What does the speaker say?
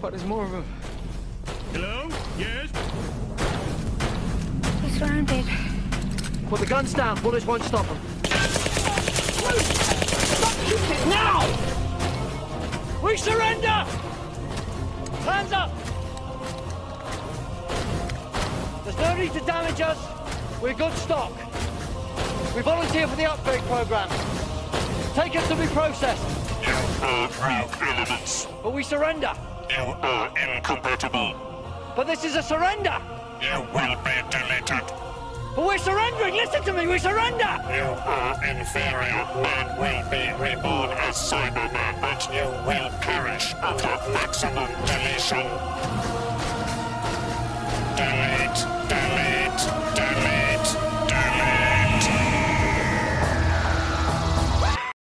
But there's more of them. Hello? Yes? We're surrounded. Put the guns down. Bullets won't stop them. Now! We surrender! Hands up! There's no need to damage us. We're good stock. We volunteer for the upgrade program. Take us to be processed. You are rogue elements. But we surrender. You are incompatible. But this is a surrender. You will be deleted. But we're surrendering. Listen to me. We surrender. You are inferior. Man will be reborn as Cyberman, but you will perish under maximum deletion.